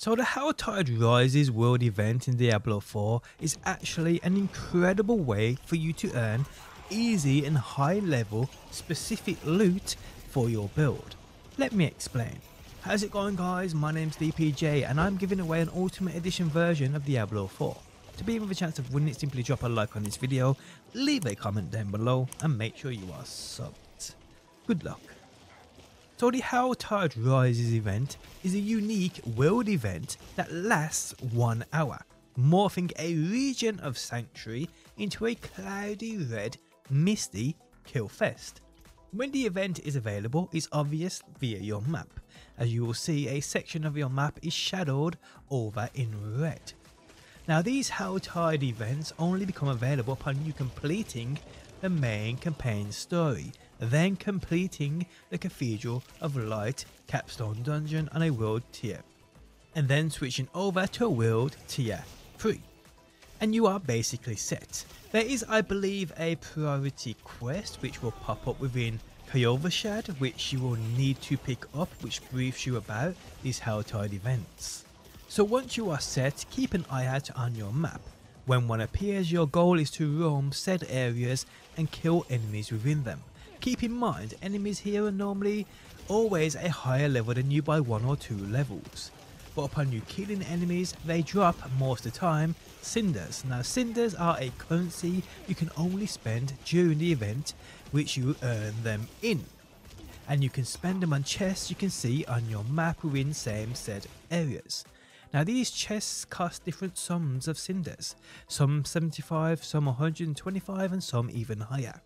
So the Helltide Rises world event in Diablo 4 is actually an incredible way for you to earn easy and high level specific loot for your build. Let me explain. How's it going guys, my name's DPJ and I'm giving away an Ultimate Edition version of Diablo 4. To be with a chance of winning it, simply drop a like on this video, leave a comment down below and make sure you are subbed. Good luck. So the Helltide Rises event is a unique world event that lasts one hour, morphing a region of Sanctuary into a cloudy red, misty killfest. When the event is available it's obvious via your map, as you will see a section of your map is shadowed over in red. Now these Helltide events only become available upon you completing the main campaign story then completing the Cathedral of Light capstone dungeon on a world tier, and then switching over to a world tier 3. And you are basically set. There is I believe a priority quest which will pop up within Kyovashad which you will need to pick up which briefs you about these Helltide events. So once you are set, keep an eye out on your map. When one appears, your goal is to roam said areas and kill enemies within them. Keep in mind, enemies here are normally always a higher level than you by one or two levels. But upon you killing enemies, they drop most of the time cinders. Now cinders are a currency you can only spend during the event which you earn them in. And you can spend them on chests you can see on your map within same said areas. Now these chests cost different sums of cinders, some 75, some 125 and some even higher.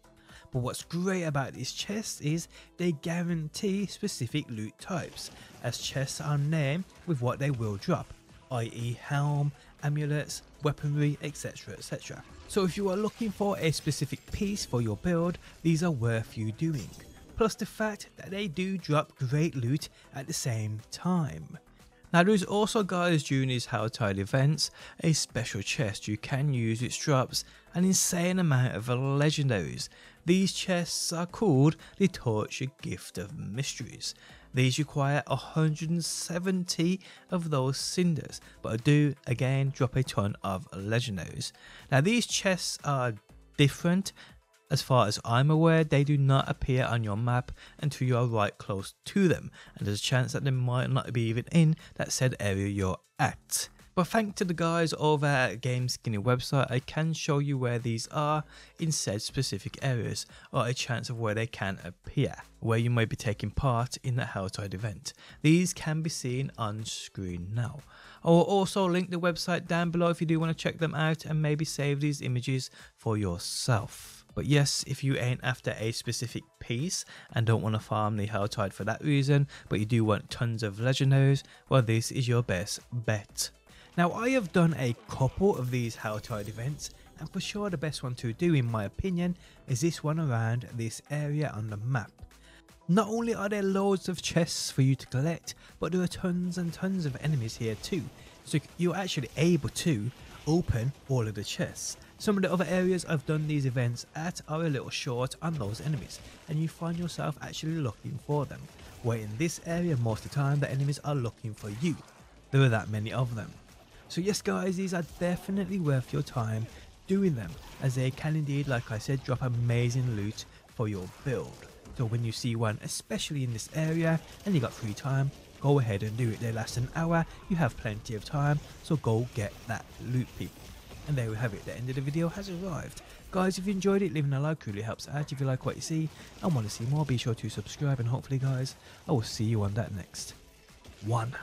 But what's great about these chests is they guarantee specific loot types, as chests are named with what they will drop, i.e. helm, amulets, weaponry, etc etc. So if you are looking for a specific piece for your build, these are worth you doing. Plus the fact that they do drop great loot at the same time. Now there is also guys during these Helltide events a special chest you can use which drops an insane amount of legendaries. These chests are called the Tortured Gift of Mysteries. These require 170 of those cinders, but do again drop a ton of legendaries. Now these chests are different as far as I'm aware, they do not appear on your map until you are right close to them, and there's a chance that they might not be even in that said area you're at. But thanks to the guys over at GameSkinny website, I can show you where these are in said specific areas, or a chance of where they can appear, where you may be taking part in the Helltide event. These can be seen on screen now. I will also link the website down below if you do want to check them out and maybe save these images for yourself. But yes, if you ain't after a specific piece and don't want to farm the Helltide for that reason, but you do want tons of legendaries, well this is your best bet. Now I have done a couple of these Helltide events and for sure the best one to do in my opinion is this one around this area on the map. Not only are there loads of chests for you to collect, but there are tons and tons of enemies here too, so you're actually able to open all of the chests. Some of the other areas I've done these events at are a little short on those enemies and you find yourself actually looking for them, where in this area most of the time the enemies are looking for you. There are that many of them. So yes guys, these are definitely worth your time doing them as they can indeed like I said drop amazing loot for your build. So when you see one especially in this area and you got free time, go ahead and do it. They last an hour, you have plenty of time, so go get that loot people. And there we have it, the end of the video has arrived. Guys, if you enjoyed it, leaving a like really helps out. If you like what you see and want to see more, be sure to subscribe and hopefully guys, I will see you on that next one.